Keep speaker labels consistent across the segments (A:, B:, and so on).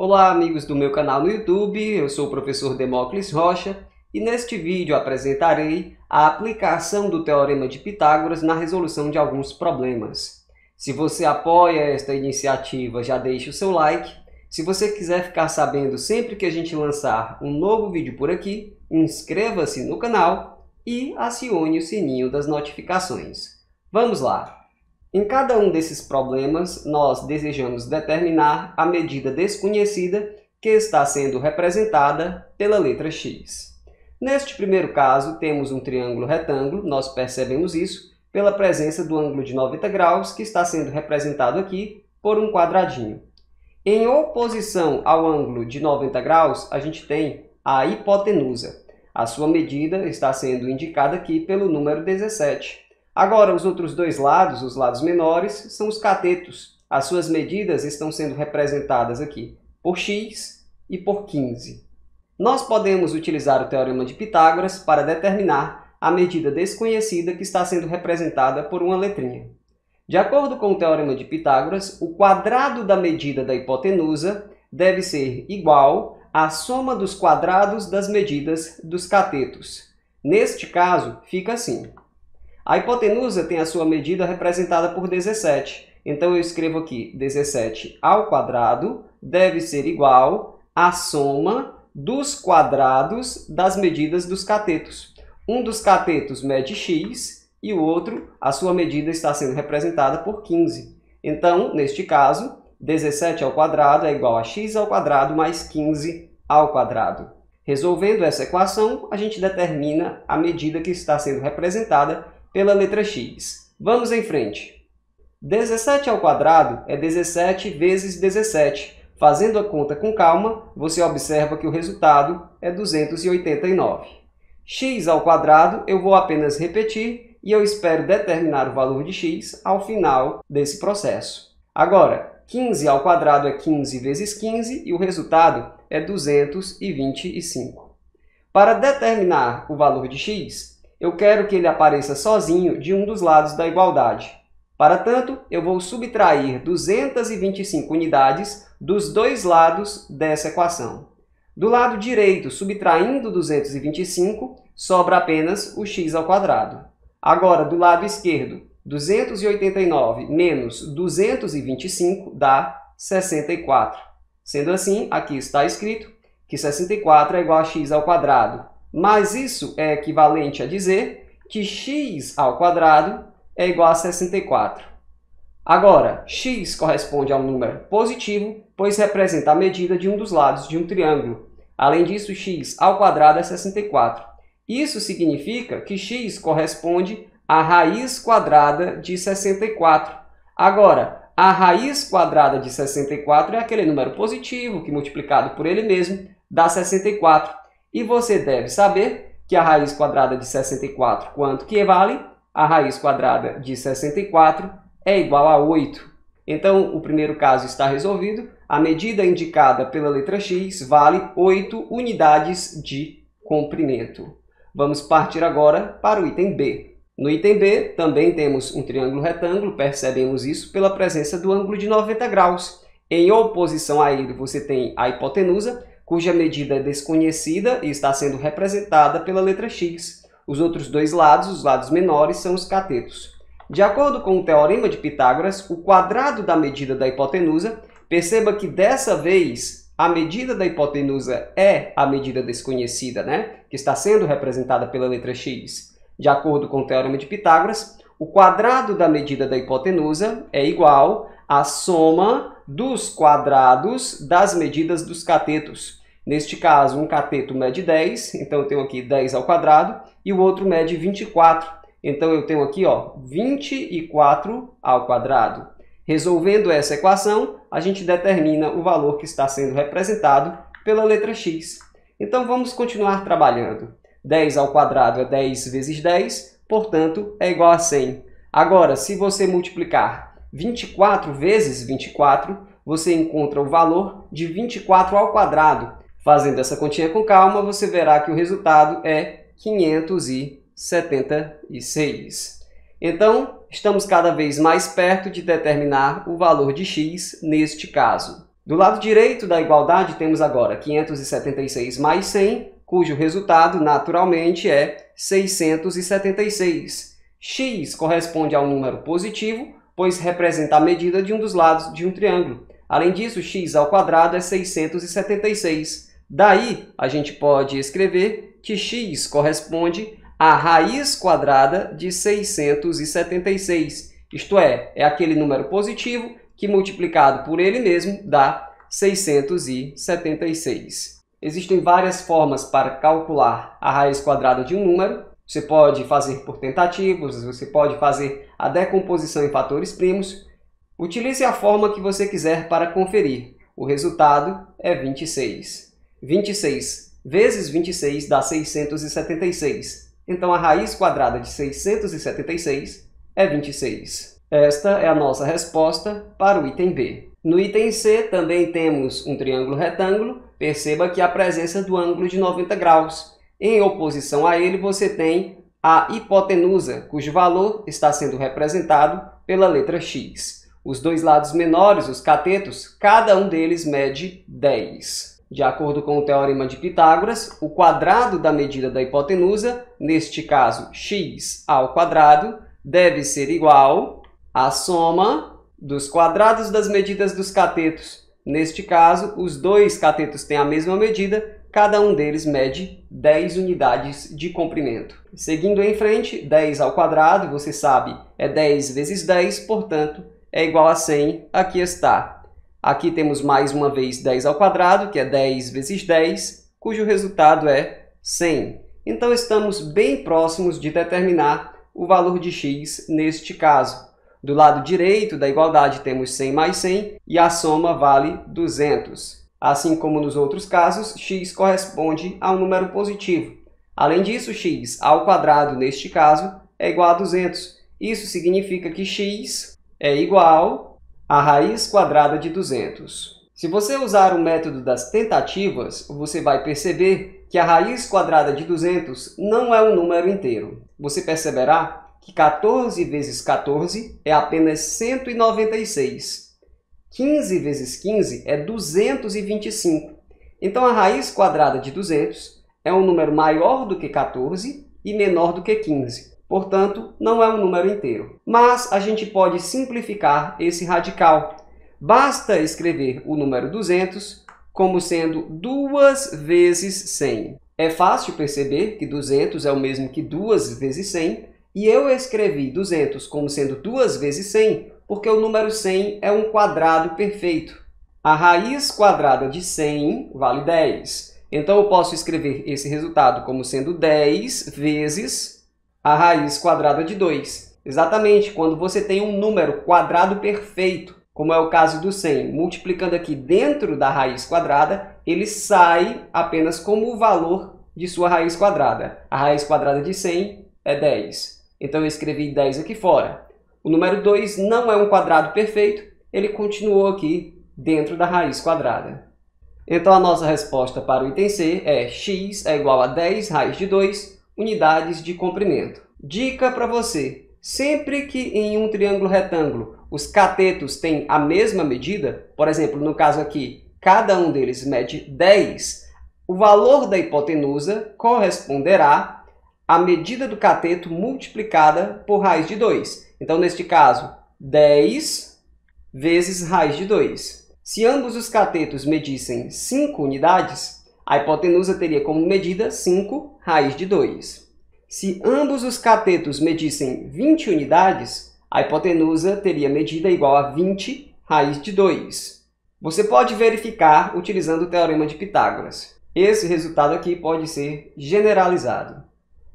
A: Olá, amigos do meu canal no YouTube, eu sou o professor Demócles Rocha e neste vídeo apresentarei a aplicação do Teorema de Pitágoras na resolução de alguns problemas. Se você apoia esta iniciativa, já deixe o seu like. Se você quiser ficar sabendo sempre que a gente lançar um novo vídeo por aqui, inscreva-se no canal e acione o sininho das notificações. Vamos lá! Em cada um desses problemas, nós desejamos determinar a medida desconhecida que está sendo representada pela letra x. Neste primeiro caso, temos um triângulo retângulo, nós percebemos isso pela presença do ângulo de 90 graus, que está sendo representado aqui por um quadradinho. Em oposição ao ângulo de 90 graus, a gente tem a hipotenusa. A sua medida está sendo indicada aqui pelo número 17. Agora, os outros dois lados, os lados menores, são os catetos. As suas medidas estão sendo representadas aqui por x e por 15. Nós podemos utilizar o Teorema de Pitágoras para determinar a medida desconhecida que está sendo representada por uma letrinha. De acordo com o Teorema de Pitágoras, o quadrado da medida da hipotenusa deve ser igual à soma dos quadrados das medidas dos catetos. Neste caso, fica assim. A hipotenusa tem a sua medida representada por 17. Então eu escrevo aqui 17 ao quadrado deve ser igual à soma dos quadrados das medidas dos catetos. Um dos catetos mede x e o outro, a sua medida está sendo representada por 15. Então, neste caso, 17 ao quadrado é igual a x ao quadrado mais 15 ao quadrado. Resolvendo essa equação, a gente determina a medida que está sendo representada pela letra x. Vamos em frente. 17 ao quadrado é 17 vezes 17. Fazendo a conta com calma, você observa que o resultado é 289. x ao quadrado eu vou apenas repetir e eu espero determinar o valor de x ao final desse processo. Agora, 15 ao quadrado é 15 vezes 15 e o resultado é 225. Para determinar o valor de x, eu quero que ele apareça sozinho de um dos lados da igualdade. Para tanto, eu vou subtrair 225 unidades dos dois lados dessa equação. Do lado direito, subtraindo 225, sobra apenas o x ao quadrado. Agora, do lado esquerdo, 289 menos 225 dá 64. Sendo assim, aqui está escrito que 64 é igual a x ao quadrado mas isso é equivalente a dizer que x ao quadrado é igual a 64. Agora, x corresponde a um número positivo, pois representa a medida de um dos lados de um triângulo. Além disso, x ao quadrado é 64. Isso significa que x corresponde à raiz quadrada de 64. Agora, a raiz quadrada de 64 é aquele número positivo que, multiplicado por ele mesmo, dá 64. E você deve saber que a raiz quadrada de 64, quanto que vale? A raiz quadrada de 64 é igual a 8. Então, o primeiro caso está resolvido. A medida indicada pela letra x vale 8 unidades de comprimento. Vamos partir agora para o item B. No item B, também temos um triângulo retângulo, percebemos isso pela presença do ângulo de 90 graus. Em oposição a ele, você tem a hipotenusa, cuja medida é desconhecida e está sendo representada pela letra x. Os outros dois lados, os lados menores, são os catetos. De acordo com o Teorema de Pitágoras, o quadrado da medida da hipotenusa, perceba que dessa vez a medida da hipotenusa é a medida desconhecida, né? que está sendo representada pela letra x. De acordo com o Teorema de Pitágoras, o quadrado da medida da hipotenusa é igual à soma dos quadrados das medidas dos catetos. Neste caso, um cateto mede 10, então eu tenho aqui 10 ao quadrado, e o outro mede 24. Então eu tenho aqui ó, 24 ao quadrado. Resolvendo essa equação, a gente determina o valor que está sendo representado pela letra x. Então vamos continuar trabalhando. 10 ao quadrado é 10 vezes 10, portanto é igual a 100. Agora, se você multiplicar 24 vezes 24, você encontra o valor de 24 ao quadrado. Fazendo essa continha com calma, você verá que o resultado é 576. Então, estamos cada vez mais perto de determinar o valor de x neste caso. Do lado direito da igualdade temos agora 576 mais 100, cujo resultado naturalmente é 676. x corresponde a um número positivo, pois representa a medida de um dos lados de um triângulo. Além disso, x ao quadrado é 676. Daí, a gente pode escrever que x corresponde à raiz quadrada de 676. Isto é, é aquele número positivo que multiplicado por ele mesmo dá 676. Existem várias formas para calcular a raiz quadrada de um número. Você pode fazer por tentativas, você pode fazer a decomposição em fatores primos. Utilize a forma que você quiser para conferir. O resultado é 26. 26 vezes 26 dá 676. Então a raiz quadrada de 676 é 26. Esta é a nossa resposta para o item B. No item C também temos um triângulo retângulo. Perceba que a presença do ângulo de 90 graus. Em oposição a ele, você tem a hipotenusa, cujo valor está sendo representado pela letra x. Os dois lados menores, os catetos, cada um deles mede 10. De acordo com o teorema de Pitágoras, o quadrado da medida da hipotenusa, neste caso x ao quadrado, deve ser igual a soma dos quadrados das medidas dos catetos. Neste caso, os dois catetos têm a mesma medida, cada um deles mede 10 unidades de comprimento. Seguindo em frente, 10 ao quadrado, você sabe, é 10 vezes 10, portanto, é igual a 100. Aqui está. Aqui temos mais uma vez 10 ao quadrado, que é 10 vezes 10, cujo resultado é 100. Então, estamos bem próximos de determinar o valor de x neste caso. Do lado direito da igualdade temos 100 mais 100 e a soma vale 200. Assim como nos outros casos, x corresponde a um número positivo. Além disso, x ao quadrado, neste caso, é igual a 200. Isso significa que x é igual à raiz quadrada de 200. Se você usar o método das tentativas, você vai perceber que a raiz quadrada de 200 não é um número inteiro. Você perceberá que 14 vezes 14 é apenas 196. 15 vezes 15 é 225. Então, a raiz quadrada de 200 é um número maior do que 14 e menor do que 15. Portanto, não é um número inteiro. Mas a gente pode simplificar esse radical. Basta escrever o número 200 como sendo 2 vezes 100. É fácil perceber que 200 é o mesmo que 2 vezes 100, e eu escrevi 200 como sendo 2 vezes 100, porque o número 100 é um quadrado perfeito. A raiz quadrada de 100 vale 10. Então, eu posso escrever esse resultado como sendo 10 vezes a raiz quadrada de 2. Exatamente, quando você tem um número quadrado perfeito, como é o caso do 100, multiplicando aqui dentro da raiz quadrada, ele sai apenas como o valor de sua raiz quadrada. A raiz quadrada de 100 é 10. Então eu escrevi 10 aqui fora. O número 2 não é um quadrado perfeito, ele continuou aqui dentro da raiz quadrada. Então a nossa resposta para o item C é x é igual a 10 raiz de 2 unidades de comprimento. Dica para você, sempre que em um triângulo retângulo os catetos têm a mesma medida, por exemplo, no caso aqui, cada um deles mede 10, o valor da hipotenusa corresponderá a medida do cateto multiplicada por raiz de 2. Então, neste caso, 10 vezes raiz de 2. Se ambos os catetos medissem 5 unidades, a hipotenusa teria como medida 5 raiz de 2. Se ambos os catetos medissem 20 unidades, a hipotenusa teria medida igual a 20 raiz de 2. Você pode verificar utilizando o teorema de Pitágoras. Esse resultado aqui pode ser generalizado.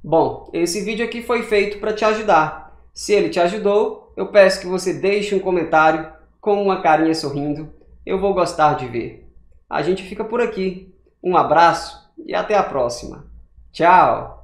A: Bom, esse vídeo aqui foi feito para te ajudar. Se ele te ajudou, eu peço que você deixe um comentário com uma carinha sorrindo. Eu vou gostar de ver. A gente fica por aqui. Um abraço e até a próxima. Tchau!